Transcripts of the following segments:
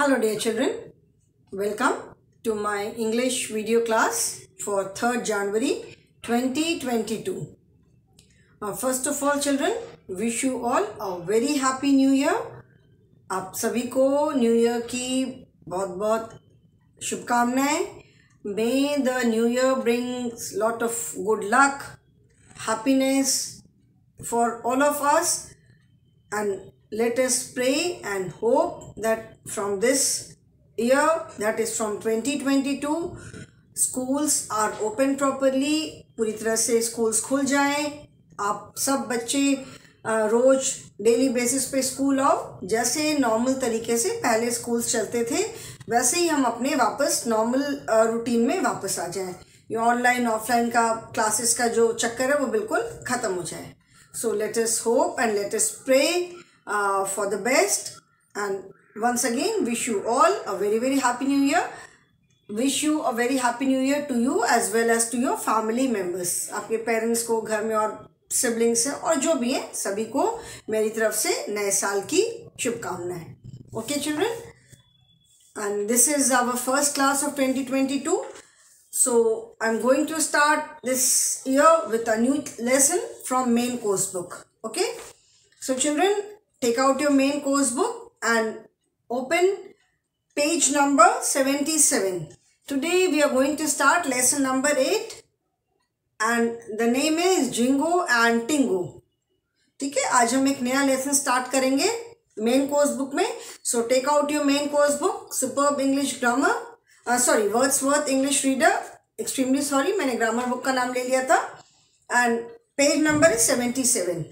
Hello dear children, welcome to my English video class for 3rd January 2022. Uh, first of all children, wish you all a very happy new year. आप सभी को new year की बहुत बहुत शुभकामनाएं may the new year brings lot of good luck happiness for all of us and let us pray and hope that from this year, that is from 2022 schools are open properly, पूरी तरह से schools खुल जाएँ। आप सब बच्चे रोज daily basis पे स्कूल आओ। जैसे नॉर्मल तरीके से पहले स्कूल्स चलते थे, वैसे ही हम अपने वापस नॉर्मल रूटीन में वापस आ जाएँ। ये ऑनलाइन ऑफलाइन का क्लासेस का जो चक्कर है, वो बिल्कुल ख़त्म हो जाए। सो let us hope and let us pray uh, for the best. And once again, wish you all a very, very happy new year. Wish you a very happy new year to you as well as to your family members. आपके parents को घर में और siblings हैं और जो भी हैं सभी को मेरी तरफ से नए साल की शुभकामनाएं okay children and this is our first class of 2022 so i'm going to start this year with a new lesson from main course book okay so children take out your main course book and open page number 77 today we are going to start lesson number 8 and the name is jingo and tingo. ठीक है? आज हम एक नया lesson start करेंगे main course book में. So take out your main course book superb English grammar sorry words worth English reader extremely sorry मैंने grammar book का नाम ले लिया था. And page number is seventy seven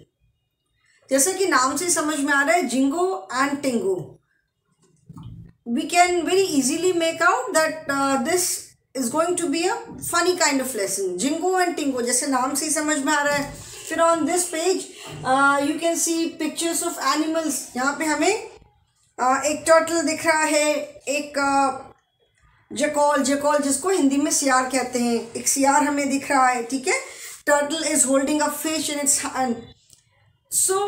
जैसे कि नाम से समझ में आ रहा है Jingo and Tingo can very easily make out that uh, this is going to be a funny kind of lesson. Jingo and tingo जैसे नाम से ही समझ में आ रहा है। फिर on this page you can see pictures of animals यहाँ पे हमें uh, एक टर्टल दिख रहा है एक जकॉल जकॉल जिसको हिंदी में सियार कहते हैं। एक सियार हमें दिख रहा है ठीक है? Turtle is holding a fish in its so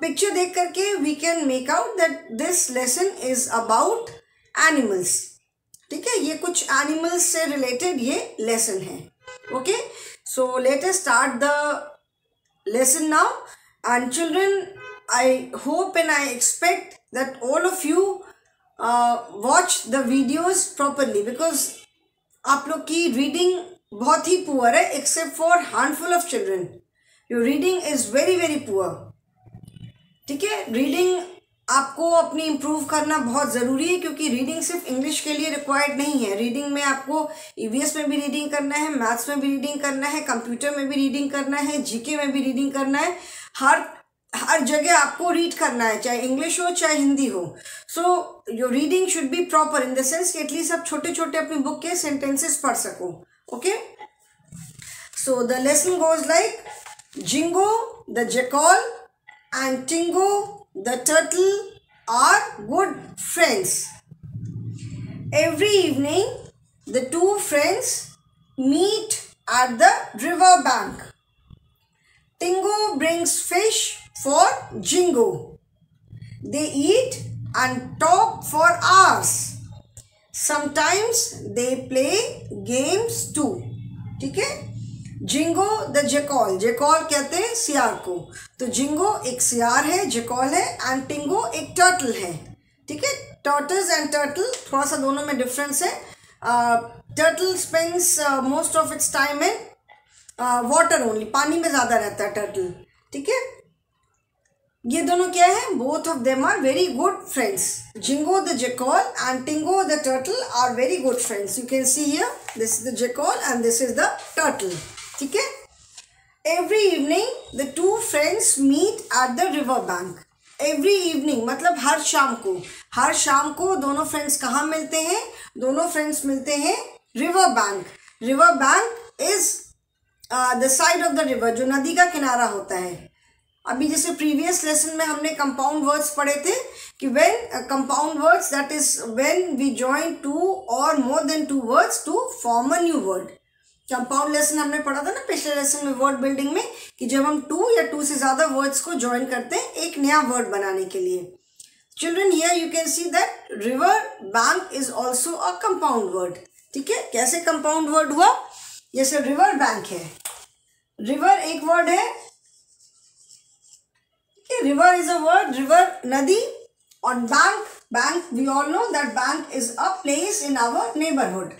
picture देख करके we can make out that this lesson is about animals ठीक है? ये कुछ एनिमल्स से रिलेटेड ये लेसन है. Okay so let us start the lesson now and children I hope and I expect that all of you watch the videos properly because आप लोग की रीडिंग बहुत ही पुअर है except for handful of children your reading is very very poor ठीक है? Reading आपको अपनी इम्प्रूव करना बहुत ज़रूरी है क्योंकि रीडिंग सिर्फ़ इंग्लिश के लिए रिक्वायर्ड नहीं है। रीडिंग में आपको ईवीएस में भी रीडिंग करना है मैथ्स में भी रीडिंग करना है कंप्यूटर में भी रीडिंग करना है जीके में भी रीडिंग करना है। हर हर जगह आपको रीड करना है, चाहे इंग्लिश हो, चाहे हिंदी हो। So your reading should be proper in the sense कि एटलीस्ट आप छोटे छोटे अपनी बुक के सेंटेंसेस पढ़ सको। Okay so the lesson goes like Jingo, the jackal, and Tingo, the turtle are good friends. Every evening, the two friends meet at the river bank. Tingo brings fish for Jingo. They eat and talk for hours. Sometimes they play games too. ठीक है ginkgo the Jekyll Jekyll कहते हैं सियार को। तो ginkgo एक सियार है, जेकॉल है एंड टिंगो एक टर्टल है। ठीक है? टर्टल्स एंड टर्टल थोड़ा सा दोनों में डिफरेंस है। Turtle spends most of its time in water only पानी में ज़्यादा रहता है टर्टल ठीक है? ये दोनों क्या है? Both of them are very good friends Jingo the jackal and Tingo the turtle are very good friends you can see here this is the jackal and this is the turtle ठीक है? Every evening the two friends meet at the river bank every evening मतलब हर शाम को। हर शाम को दोनों friends कहाँ मिलते हैं? दोनों फ्रेंड्स मिलते हैं river bank river bank is the side of the river जो नदी का किनारा होता है। अभी जैसे प्रीवियस लेसन में हमने कंपाउंड वर्ड्स पढ़े थे कि when compound words that is when we join two और more than two words to form a new word compound lesson हमने पढ़ा था ना, पिछले लेसन में वर्ड बिल्डिंग में, कि जब हम टू या टू से ज़्यादा वर्ड्स को ज्वाइन करते हैं, एक नया वर्ड बनाने के लिए। Children, here you can see that river bank is also a compound word. ठीक है? कैसे कंपाउंड वर्ड हुआ? जैसे रिवर बैंक है। रिवर एक वर्ड है। River is a word river नदी और bank bank we all know that bank is a place in our neighbourhood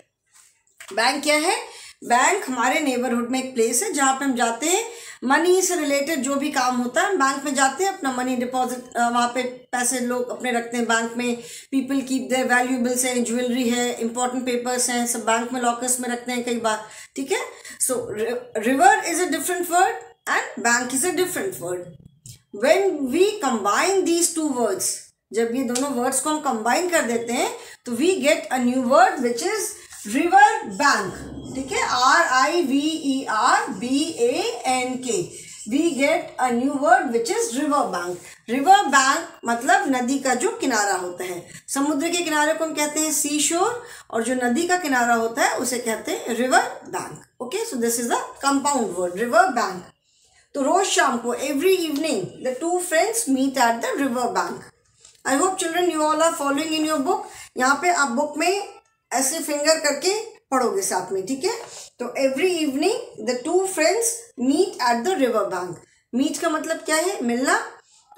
bank क्या है? बैंक हमारे नेबरहुड में एक प्लेस है, जहाँ पे हम जाते हैं मनी से रिलेटेड जो भी काम होता है, हम बैंक में जाते हैं, अपना मनी डिपॉजिट वहाँ पे पैसे लोग अपने रखते हैं बैंक में पीपल कीप देयर वैल्यूबल्स हैं ज्वेलरी है इंपॉर्टेंट पेपर्स हैं, सब बैंक में लॉकर्स में रखते हैं कई बार, ठीक है? So river is a different word and bank is a different word when we combine these two words जब ये दोनों वर्ड्स को हम कंबाइन कर देते हैं तो we get a new word which is river bank ठीक है? R I V E R B A N K we get a new word which is river bank river bank मतलब नदी का जो किनारा होता है। समुद्र के किनारे को हम कहते हैं सी शोर और जो नदी का किनारा होता है, उसे कहते हैं river bank okay so this is a compound word river bank तो रोज शाम को every evening the two friends meet at the river bank I hope children you all are following in your book यहाँ पे आप book में ऐसे finger करके पढ़ोगे साथ में, ठीक है? तो every evening the two friends meet at the river bank meet का मतलब क्या है? मिलना।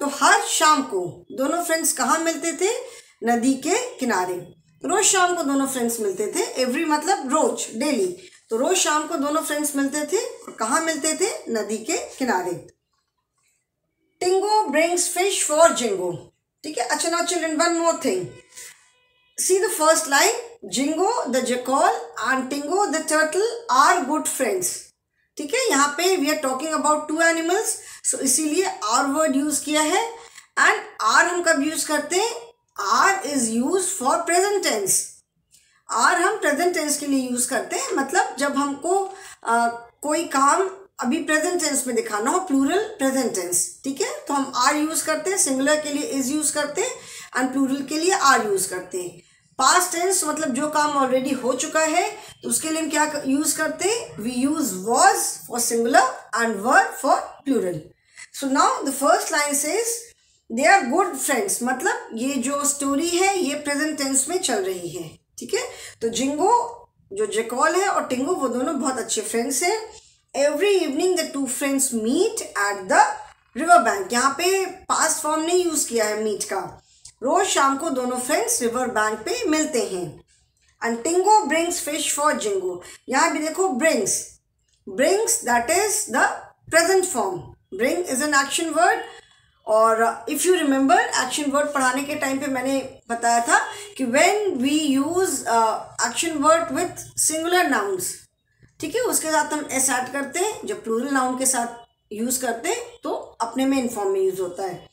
तो हर शाम को दोनों फ्रेंड्स कहाँ मिलते थे? नदी के किनारे। रोज शाम को दोनों फ्रेंड्स मिलते थे। एवरी मतलब रोज डेली तो रोज शाम को दोनों फ्रेंड्स मिलते थे और कहाँ मिलते थे? नदी के किनारे। Tingo brings fish for Jingo ठीक है? अच्छा now children one more thing see the first line Jingo the jackal and Tingo the turtle are good friends ठीक है यहाँ पे we are talking about two animals so इसीलिए are word use किया है एंड आर हम कब use करते हैं? Are is use for present tense are हम प्रेजेंट टेंस के लिए यूज़ करते हैं मतलब जब हमको आ, कोई काम अभी प्रेजेंट टेंस में दिखाना हो प्लूरल प्रेजेंट टेंस ठीक है? तो हम आर यूज़ करते हैं सिंगुलर के लिए इज़ यूज़ करते हैं एंड प्लूरल के लिए आर यूज़ करते हैं। पास्ट टेंस मतलब जो काम ऑलरेडी हो चुका है तो उसके लिए हम क्या यूज़ करते we use was for singular and were for plural so now the first line says they are good friends मतलब ये जो स्टोरी है, ये प्रेजेंट टेंस में चल रही है। ठीक है? तो जिंगो जो जेकॉल है और टिंगो वो दोनों बहुत अच्छे फ्रेंड्स हैं। Every evening the two friends meet at the river bank यहाँ पे पास्ट फॉर्म नहीं यूज़ किया है मीट का। रोज शाम को दोनों फ्रेंड्स रिवर बैंक पे मिलते हैं। And Tingo brings fish for Jingo यहाँ भी देखो brings brings that is the present form bring is an action word और if you remember action word पढ़ाने के टाइम पे मैंने बताया था कि when we use action word with singular nouns ठीक है? उसके साथ हम एस ऐड करते हैं। जब प्लूरल नाउन के साथ यूज़ करते हैं तो अपने में इन्फॉर्म में यूज़ होता है।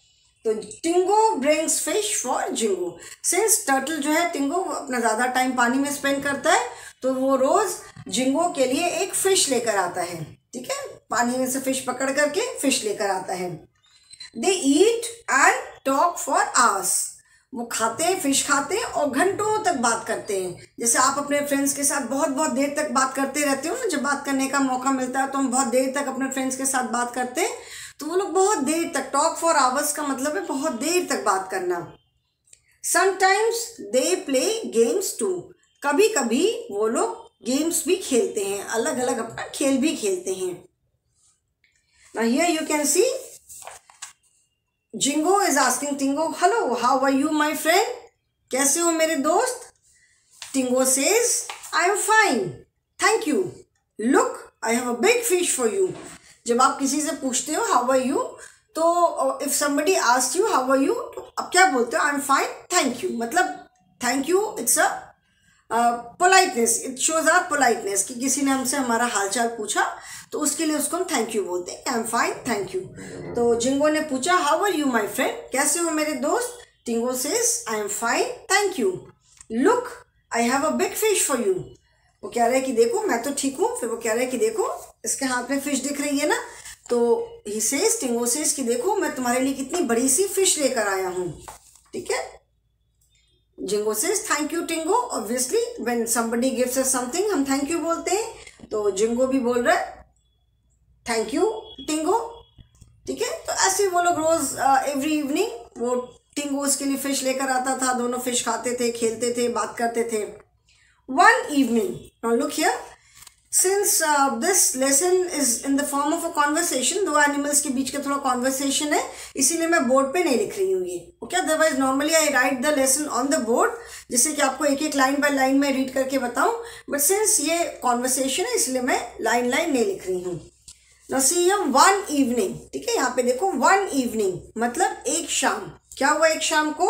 तो Tingo brings fish for Jingo since turtle जो है टिंगो अपना ज़्यादा टाइम पानी में स्पेंड करता है तो वो रोज़ जिंगो के लिए एक फ़िश लेकर आता है। ठीक है? पानी में से फ़िश पकड़ करके फ़िश लेकर आता है। They eat and talk for hours वो खाते हैं फ़िश खाते हैं और घंटों तक बात करते हैं। जैसे आप अपने फ्रेंड्स के साथ बहुत बहुत देर तक बात करते रहते हो ना जब बात करने का मौका मिलता है तो हम बहुत देर तक अपने फ्रेंड्स के साथ बात करते हैं। तो वो लोग बहुत देर तक टॉक फॉर आवर्स का मतलब है बहुत देर तक बात करना। Sometimes they play games too कभी कभी वो लोग गेम्स भी खेलते हैं अलग अलग अपना खेल भी खेलते हैं। ना here you can see Jingo is asking Tingo hello how are you my friend कैसे हो मेरे दोस्त? Tingo says I am fine thank you look I have a big fish for you जब आप किसी से पूछते हो हाउ आर यू तो if somebody asked you how are you अब क्या बोलते हो? I am fine thank you मतलब thank you it's a politeness it shows our politeness कि किसी ने हमसे हमारा हालचाल पूछा तो उसके लिए उसको हम थैंक यू बोलते हैं। I am fine thank you तो जिंगो ने पूछा how are you my friend कैसे हो मेरे दोस्त? Tingo says I am fine thank you look I have a big fish for you वो कह रहे हैं कि देखो, मैं तो ठीक हूँ। फिर वो कह रहे हैं कि देखो, इसके हाथ में फ़िश दिख रही है ना? तो ही सेज टिंगो सेज कि देखो, मैं तुम्हारे लिए कितनी बड़ी सी फ़िश लेकर आया हूँ। ठीक है? Jingo says thank you Tingo obviously when somebody gives us something हम थैंक यू बोलते हैं. तो जिंगो भी बोल रहा है थैंक यू टिंगो ठीक है? तो ऐसे वो लोग रोज एवरी इवनिंग वो टिंगो उसके लिए फ़िश लेकर आता था। दोनों फ़िश खाते थे, खेलते थे, बात करते थे। One evening look here since this lesson is in the form of a conversation दो एनिमल्स के बीच का थोड़ा कॉन्वर्सेशन है, इसीलिए मैं बोर्ड पे नहीं लिख रही हूँ ये। Okay otherwise normally I write the lesson on the board जिससे कि आपको एक एक लाइन बाय लाइन में रीड करके बताऊँ। बट सिंस ये कॉन्वर्सेशन है, इसलिए मैं लाइन लाइन नहीं लिख रही हूँ। ना सी वन इवनिंग ठीक है? यहाँ पे देखो वन इवनिंग मतलब एक शाम। क्या हुआ एक शाम को?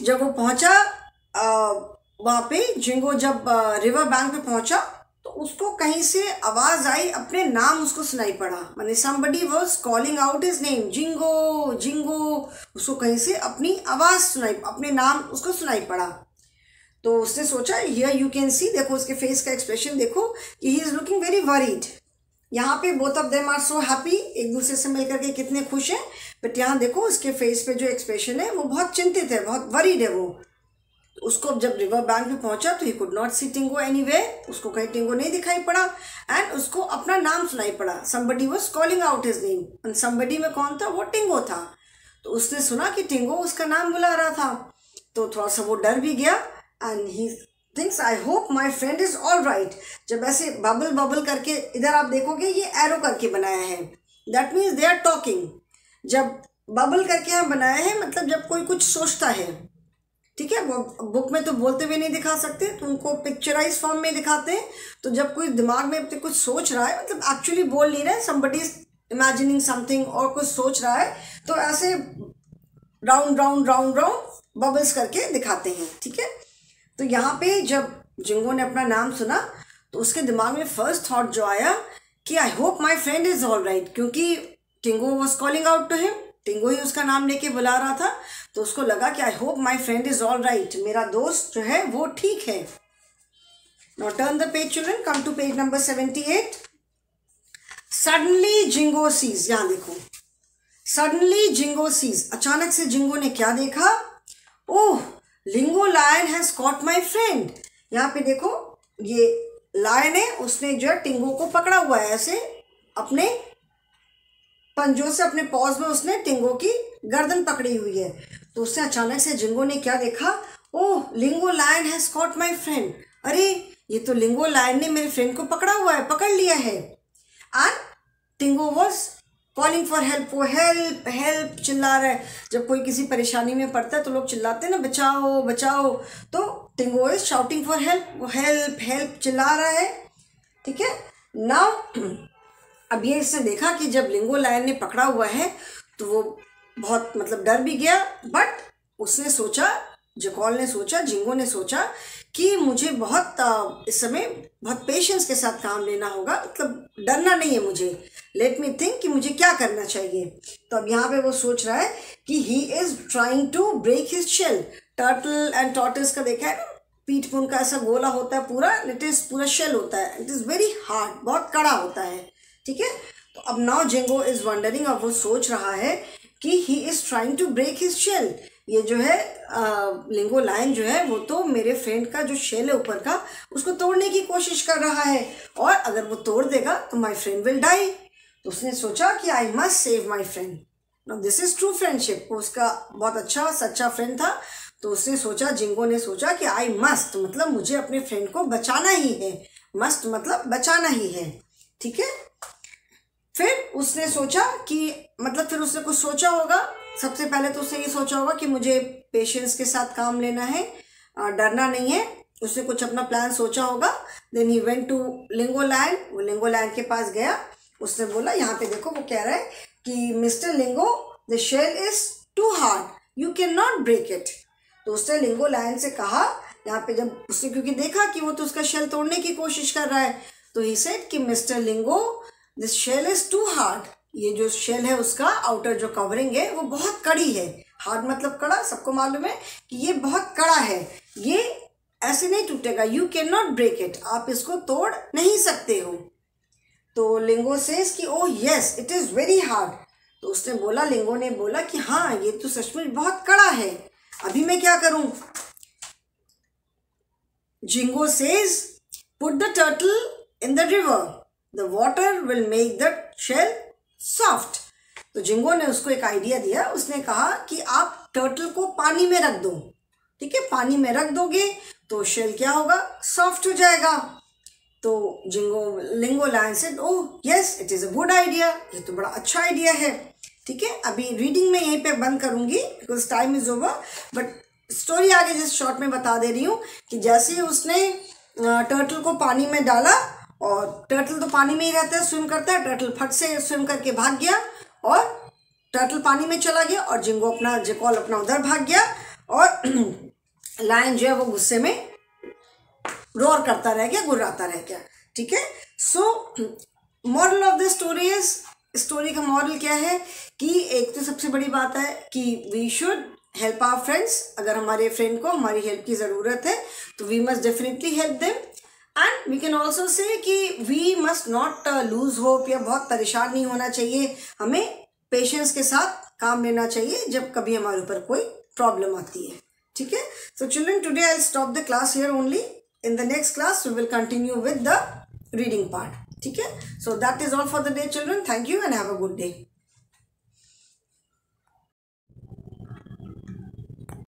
जब वो पहुँचा वहाँ पे जिंगो जब रिवर बैंक पे पहुँचा तो उसको कहीं से आवाज़ आई, अपने नाम उसको सुनाई पड़ा। मैंने somebody was calling out his name Jingo Jingo, उसको कहीं से अपनी आवाज़ सुनाई, अपने नाम उसको सुनाई पड़ा। तो उसने सोचा हियर यू कैन सी देखो उसके फेस का एक्सप्रेशन देखो कि he is looking very worried यहाँ पे both of them are so happy एक दूसरे से मिल करके कितने खुश हैं। बट यहाँ देखो, उसके फेस पे जो एक्सप्रेशन है, वो बहुत चिंतित है, बहुत वरीड है वो। उसको जब रिवर बैंक में पहुँचा तो he could not see Tingo anyway उसको कहीं टिंगो नहीं दिखाई पड़ा एंड उसको अपना नाम सुनाई पड़ा। Somebody was calling out his name and somebody में कौन था? वो टिंगो था। तो उसने सुना कि टिंगो उसका नाम बुला रहा था। तो थोड़ा सा वो डर भी गया and he thinks I hope my friend is all right जब ऐसे बबल बबल करके इधर आप देखोगे, ये एरो करके बनाया है। That means they are talking जब बबल करके हम बनाया है मतलब जब कोई कुछ सोचता है ठीक है, वो बुक में तो बोलते हुए नहीं दिखा सकते तो उनको पिक्चराइज फॉर्म में दिखाते हैं। तो जब कोई दिमाग में कुछ सोच रहा है मतलब एक्चुअली बोल नहीं रहा है समबडी इमेजिनिंग समथिंग और कुछ सोच रहा है तो ऐसे round round round round bubbles करके दिखाते हैं, ठीक है? तो यहाँ पे जब जिंगो ने अपना नाम सुना तो उसके दिमाग में फ़र्स्ट थॉट जो आया कि I hope my friend is all right क्योंकि Tingo was calling out to him Tingo ही उसका नाम लेके बुला रहा था तो उसको लगा कि I hope my friend is all right मेरा दोस्त जो है वो ठीक है। Turn the page children come to page number seventy eight suddenly Jingo sees यहाँ देखो। सडनली जिंगो सीज अचानक से जिंगो ने क्या देखा? ओह Lingo lion has caught my friend यहाँ पे देखो, ये लायन है, उसने जो है टिंगो को पकड़ा हुआ है ऐसे अपने पंजों से अपने पॉज में उसने टिंगो की गर्दन पकड़ी हुई है। तो उसने अचानक से जिंगो ने क्या देखा? ओह, Lingo lion has caught my friend. अरे, ये तो लिंगो लायन ने मेरे फ्रेंड को पकड़ा हुआ है, पकड़ लिया है। And Tingo was calling for help वो हेल्प हेल्प चिल्ला रहा है। जब कोई किसी परेशानी में पड़ता है तो लोग चिल्लाते हैं ना, बचाओ बचाओ। तो Tingo is shouting for help वो हेल्प हेल्प चिल्ला रहा है। ठीक है? नाउ अब ये इसने देखा कि जब लिंगो लायन ने पकड़ा हुआ है तो वो बहुत मतलब डर भी गया बट उसने सोचा, जकॉल ने सोचा, जिंगो ने सोचा कि मुझे बहुत इस समय बहुत पेशेंस के साथ काम लेना होगा। मतलब डरना नहीं है मुझे। लेट मी थिंक कि मुझे क्या करना चाहिए। तो अब यहाँ पे वो सोच रहा है कि he is trying to break his shell turtle and turtles का देखा है ना? पीठ पे उनका ऐसा गोला होता है पूरा इट इज़ पूरा शेल होता है इट इज़ वेरी हार्ड बहुत कड़ा होता है। ठीक है? तो अब नाउ जेंगो इज़ वंडरिंग अब वो सोच रहा है कि he is trying to break his shell ये जो है लिंगो लाइन जो है, वो तो मेरे फ्रेंड का जो शेल है ऊपर का, उसको तोड़ने की कोशिश कर रहा है। और अगर वो तोड़ देगा तो माई फ्रेंड विल डाई तो उसने सोचा कि I must save my friend no this is true friendship उसका बहुत अच्छा सच्चा फ्रेंड था। तो उसने सोचा जिंगो ने सोचा कि आई मस्ट मतलब मुझे अपने फ्रेंड को बचाना ही है। मस्ट मतलब बचाना ही है। ठीक है? फिर उसने सोचा कि मतलब फिर उसने कुछ सोचा होगा। सबसे पहले तो उसने ये सोचा होगा कि मुझे पेशेंस के साथ काम लेना है। डरना नहीं है। उसने कुछ अपना प्लान सोचा होगा। Then he went to Lingo land वो लिंगो लैंड के पास गया। उसने बोला, यहाँ पे देखो वो कह रहा है कि, mister Lingo the shell is too hard you can not break it तो उसने लिंगो लैंड से कहा, यहाँ पे जब उसने क्योंकि देखा कि वो तो उसका शेल तोड़ने की कोशिश कर रहा है तो ही सेट कि, mister Lingo this shell is too hard ये जो शेल है, उसका आउटर जो कवरिंग है, वो बहुत कड़ी है। हार्ड मतलब कड़ा, सबको मालूम है कि ये बहुत कड़ा है। ये ऐसे नहीं टूटेगा। You can not break it आप इसको तोड़ नहीं सकते हो। तो लिंगो सेज कि ओ yes it is very hard तो उसने बोला, लिंगो ने बोला कि हाँ ये तो सचमुच बहुत कड़ा है। अभी मैं क्या करूँ? Jingo says put the turtle in the river the water will make the shell soft तो जिंगो ने उसको एक आइडिया दिया। उसने कहा कि आप टर्टल को पानी में रख दो। ठीक है? पानी में रख दोगे तो शेल क्या होगा? सॉफ्ट हो जाएगा। तो जिंगो लिंगो लाइन से ओ yes it is a good idea ये तो बड़ा अच्छा आइडिया है। ठीक है? अभी रीडिंग में यहीं पे बंद करूँगी because time is over but story आगे जिस शॉर्ट में बता दे रही हूँ कि जैसे ही उसने टर्टल को पानी में डाला और टर्टल तो पानी में ही रहता है स्विम करता है टर्टल फट से स्विम करके भाग गया और टर्टल पानी में चला गया और जिंगो अपना, जिकॉल अपना उधर भाग गया और लायन जो है वो गुस्से में रोर करता रह गया, गुर्राता रह गया, ठीक है? So moral of the story is story का मॉरल क्या है कि एक तो सबसे बड़ी बात है कि we should help our friends अगर हमारे फ्रेंड को हमारी हेल्प की ज़रूरत है तो we must definitely help them and we can also say कि we must not lose hope या बहुत परेशान नहीं होना चाहिए। हमें पेशेंस के साथ काम लेना चाहिए जब कभी हमारे ऊपर कोई प्रॉब्लम आती है। ठीक है? So children today I stop the class here only in the next class we will continue with the reading part ठीक है? So that is all for the day children thank you and have a good day